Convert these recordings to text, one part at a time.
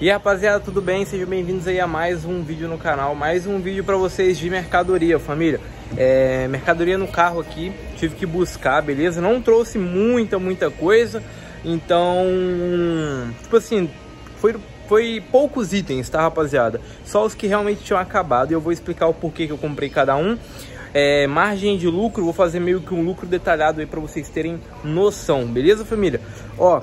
E rapaziada, tudo bem? Sejam bem-vindos aí a mais um vídeo no canal, mais um vídeo para vocês de mercadoria, família. É, mercadoria no carro aqui, tive que buscar, beleza? Não trouxe muita, muita coisa, então, tipo assim, foi, foi poucos itens, tá, rapaziada? Só os que realmente tinham acabado e eu vou explicar o porquê que eu comprei cada um. É, margem de lucro, vou fazer meio que um lucro detalhado aí para vocês terem noção, beleza, família? Ó,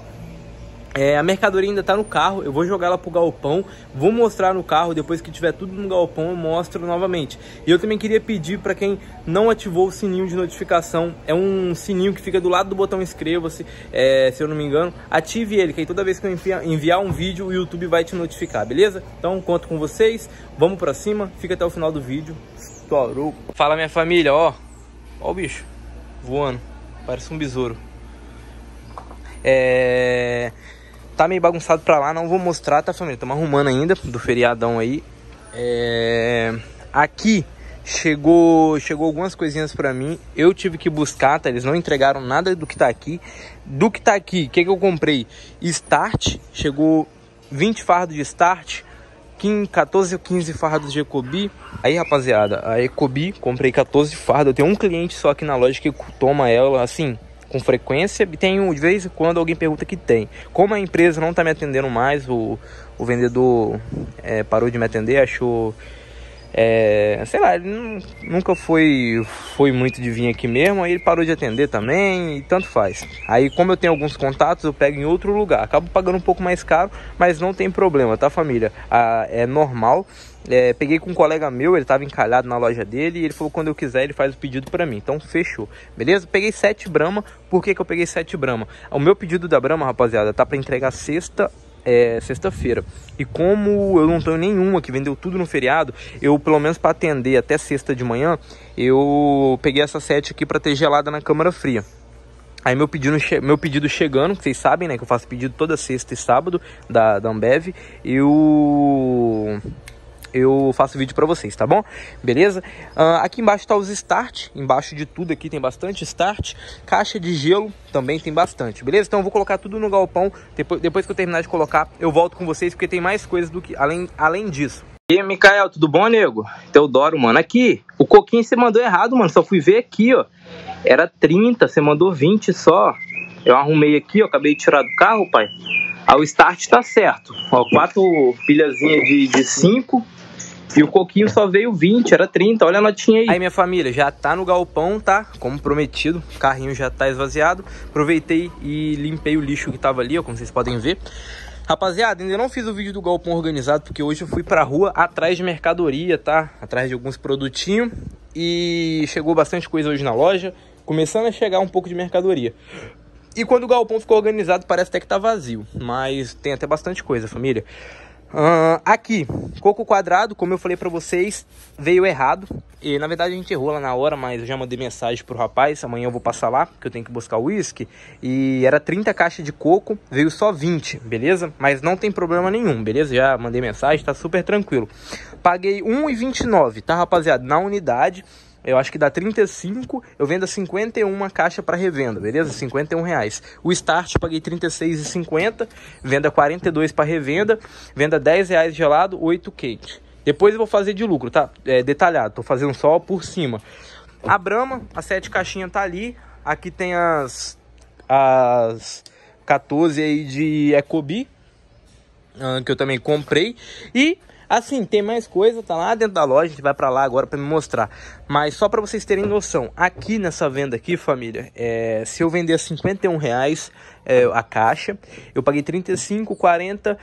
é, a mercadoria ainda está no carro, eu vou jogar ela pro galpão, vou mostrar no carro, depois que tiver tudo no galpão eu mostro novamente. E eu também queria pedir para quem não ativou o sininho de notificação, é um sininho que fica do lado do botão inscreva-se, é, se eu não me engano, ative ele, que aí toda vez que eu enviar, enviar um vídeo o YouTube vai te notificar, beleza? Então conto com vocês, vamos para cima, fica até o final do vídeo. Estourou. Fala minha família, ó, ó o bicho, voando, parece um besouro. É... Tá meio bagunçado pra lá, não vou mostrar, tá família? Estamos arrumando ainda, do feriadão aí. É... Aqui chegou chegou algumas coisinhas pra mim. Eu tive que buscar, tá? Eles não entregaram nada do que tá aqui. Do que tá aqui, o que, que eu comprei? Start, chegou 20 fardos de Start. 14 ou 15 fardos de Ecobi. Aí, rapaziada, a Ecobi, comprei 14 fardos. Eu tenho um cliente só aqui na loja que toma ela, assim, com frequência e tem de vez em quando alguém pergunta que tem. Como a empresa não está me atendendo mais, o, o vendedor é, parou de me atender, achou. É, sei lá, ele nunca foi, foi muito de vir aqui mesmo, aí ele parou de atender também e tanto faz. Aí, como eu tenho alguns contatos, eu pego em outro lugar. Acabo pagando um pouco mais caro, mas não tem problema, tá, família? Ah, é normal é, peguei com um colega meu, ele estava encalhado na loja dele e ele falou quando eu quiser ele faz o pedido para mim. Então fechou, beleza? Peguei 7 Brahma. Por que, que eu peguei 7 Brahma? O meu pedido da Brahma, rapaziada, tá para entregar sexta é, sexta-feira. E como eu não tenho nenhuma que vendeu tudo no feriado, eu pelo menos para atender até sexta de manhã, eu peguei essa sete aqui para ter gelada na câmara fria. Aí meu pedido, meu pedido chegando, vocês sabem, né, que eu faço pedido toda sexta e sábado da, da Ambev, eu eu faço vídeo para vocês, tá bom? Beleza? Uh, aqui embaixo tá os start, embaixo de tudo aqui tem bastante start, caixa de gelo também tem bastante, beleza? Então eu vou colocar tudo no galpão, depois, depois que eu terminar de colocar, eu volto com vocês, porque tem mais coisas do que além, além disso. E aí, Mikael, tudo bom, nego? Teodoro, mano, aqui, o coquinho você mandou errado, mano, só fui ver aqui, ó, era 30, você mandou 20 só, eu arrumei aqui, ó, acabei de tirar do carro, pai, Aí o start tá certo, ó, quatro pilhazinhas de 5, e o coquinho só veio 20, era 30, olha a notinha aí. Aí minha família, já tá no galpão, tá? Como prometido, o carrinho já tá esvaziado. Aproveitei e limpei o lixo que tava ali, ó, como vocês podem ver. Rapaziada, ainda não fiz o vídeo do galpão organizado, porque hoje eu fui pra rua atrás de mercadoria, tá? Atrás de alguns produtinhos. E chegou bastante coisa hoje na loja, começando a chegar um pouco de mercadoria. E quando o galpão ficou organizado, parece até que tá vazio. Mas tem até bastante coisa, família. Uh, aqui, coco quadrado, como eu falei para vocês, veio errado. E na verdade a gente errou lá na hora, mas eu já mandei mensagem pro rapaz. Amanhã eu vou passar lá, porque eu tenho que buscar o uísque. E era 30 caixas de coco, veio só 20, beleza? Mas não tem problema nenhum, beleza? Já mandei mensagem, tá super tranquilo. Paguei 1,29, tá, rapaziada? Na unidade eu acho que dá 35, eu vendo a 51 caixa para revenda, beleza? 51 reais. O start paguei 36,50, venda 42 para revenda, venda 10 reais gelado, 8 quente. Depois eu vou fazer de lucro, tá? É, detalhado, tô fazendo só por cima. A Brahma, a 7 caixinha tá ali. Aqui tem as as 14 aí de Ecobi, que eu também comprei. E Assim, tem mais coisa, tá lá dentro da loja, a gente vai para lá agora para me mostrar. Mas só para vocês terem noção, aqui nessa venda aqui, família, é, se eu vender 51 reais é, a caixa, eu paguei 35, 40,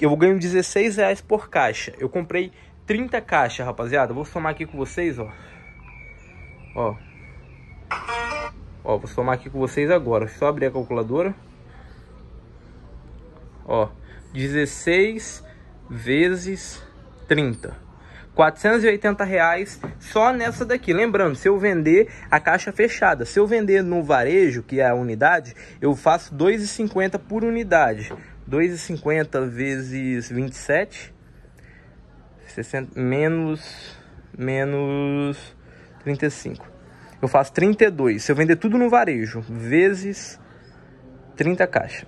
eu ganhar 16 reais por caixa. Eu comprei 30 caixas, rapaziada. Vou somar aqui com vocês, ó. Ó. Ó, vou somar aqui com vocês agora. Só abrir a calculadora. Ó, 16 vezes 30. 480 reais só nessa daqui. Lembrando, se eu vender a caixa fechada, se eu vender no varejo, que é a unidade, eu faço 2,50 por unidade. 2,50 vezes 27, 60, menos, menos 35. Eu faço 32. Se eu vender tudo no varejo, vezes 30 caixas.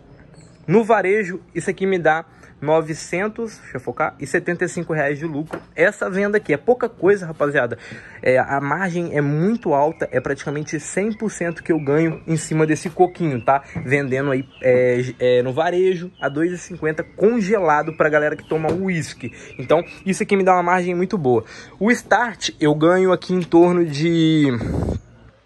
No varejo, isso aqui me dá 900, deixa eu focar, e 75 reais de lucro. Essa venda aqui é pouca coisa, rapaziada. É, a margem é muito alta, é praticamente 100% que eu ganho em cima desse coquinho, tá? Vendendo aí é, é, no varejo a 2,50 congelado pra galera que toma uísque. Então, isso aqui me dá uma margem muito boa. O start eu ganho aqui em torno de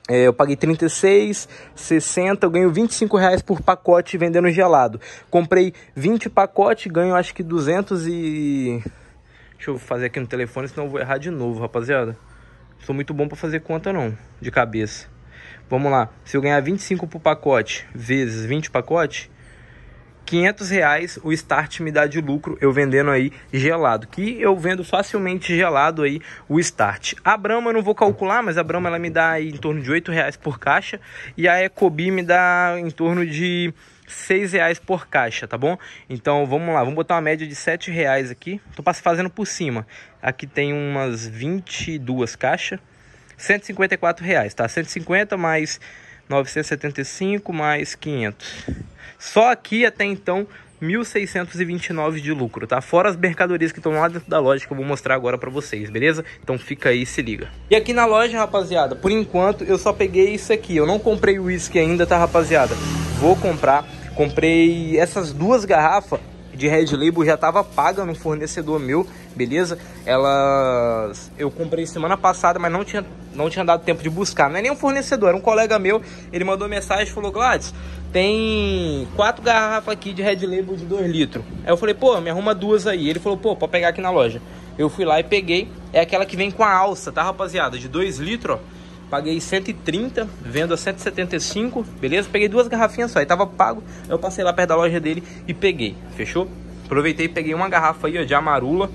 eu paguei 36, 60, eu ganho 25 reais por pacote vendendo gelado. Comprei 20 pacotes, ganho acho que 200 e... Deixa eu fazer aqui no telefone, senão eu vou errar de novo, rapaziada. Sou muito bom para fazer conta não, de cabeça. Vamos lá, se eu ganhar 25 por pacote, vezes 20 pacotes, 500 reais o start me dá de lucro eu vendendo aí gelado, que eu vendo facilmente gelado aí o start. A Brahma eu não vou calcular, mas a Brahma ela me dá aí em torno de 8 reais por caixa e a Ecobi me dá em torno de 6 reais por caixa, tá bom? Então vamos lá, vamos botar uma média de 7 reais aqui. Tô fazendo por cima. Aqui tem umas 22 caixas. 154 reais, tá? 150 mais 975 mais 500. Só aqui até então 1.629 de lucro, tá? Fora as mercadorias que estão lá dentro da loja que eu vou mostrar agora para vocês, beleza? Então fica aí, se liga. E aqui na loja, rapaziada, por enquanto eu só peguei isso aqui. Eu não comprei o uísque ainda, tá, rapaziada? Vou comprar. Comprei essas duas garrafas de Red Label já estava paga no fornecedor meu, beleza? Elas eu comprei semana passada, mas não tinha, não tinha dado tempo de buscar. Não é nem um fornecedor, era um colega meu. Ele mandou mensagem e falou: Gladys, tem quatro garrafas aqui de Red Label de 2 litros. Aí eu falei: pô, me arruma duas aí. Ele falou: pô, pode pegar aqui na loja. Eu fui lá e peguei. É aquela que vem com a alça, tá, rapaziada? De 2 litros, ó. Paguei 130, vendo a 175, beleza? Peguei duas garrafinhas só, aí tava pago. Eu passei lá perto da loja dele e peguei, fechou? Aproveitei e peguei uma garrafa aí ó, de amarula.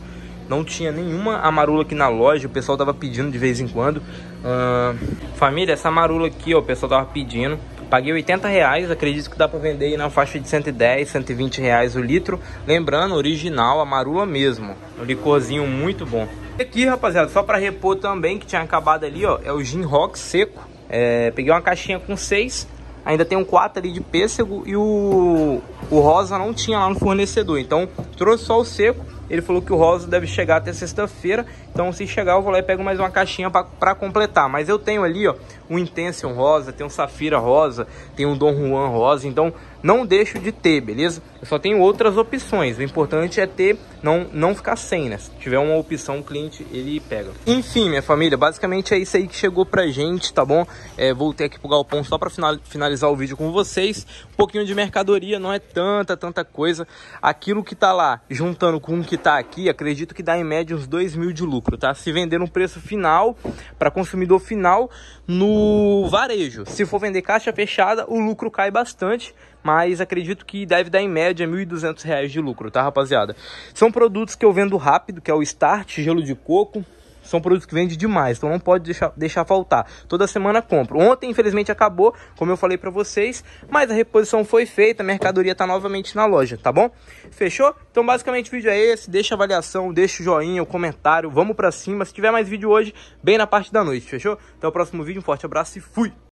Não tinha nenhuma amarula aqui na loja, o pessoal tava pedindo de vez em quando. Uh, família, essa amarula aqui, ó, o pessoal tava pedindo. Paguei 80 reais, acredito que dá para vender aí na faixa de 110, 120 reais o litro. Lembrando, original, amarula mesmo. Um licorzinho muito bom. Aqui, rapaziada, só para repor também, que tinha acabado ali, ó, é o gin rock seco. É, peguei uma caixinha com seis, ainda tem um quatro ali de pêssego e o, o rosa não tinha lá no fornecedor. Então, trouxe só o seco. Ele falou que o rosa deve chegar até sexta-feira. Então, se chegar, eu vou lá e pego mais uma caixinha para completar. Mas eu tenho ali, ó, um Intention rosa, tem um Safira rosa, tem um Dom Juan rosa. Então, não deixo de ter, beleza? Eu só tenho outras opções. O importante é ter, não, não ficar sem, né? Se tiver uma opção, o cliente, ele pega. Enfim, minha família, basicamente é isso aí que chegou pra gente, tá bom? É, voltei aqui pro galpão só pra finalizar o vídeo com vocês. Um pouquinho de mercadoria, não é tanta, tanta coisa. Aquilo que tá lá, juntando com o que tá aqui, acredito que dá em média uns 2 mil de lucro, tá? Se vender no preço final, para consumidor final, no varejo. Se for vender caixa fechada, o lucro cai bastante, mas acredito que deve dar em média R$ 1.200 de lucro, tá, rapaziada? São produtos que eu vendo rápido, que é o Start, gelo de coco, são produtos que vendem demais, então não pode deixar, deixar faltar. Toda semana compro. Ontem, infelizmente, acabou, como eu falei para vocês, mas a reposição foi feita, a mercadoria tá novamente na loja, tá bom? Fechou? Então, basicamente, o vídeo é esse. Deixa a avaliação, deixa o joinha, o comentário, vamos para cima. Se tiver mais vídeo hoje, bem na parte da noite, fechou? Até o próximo vídeo, um forte abraço e fui!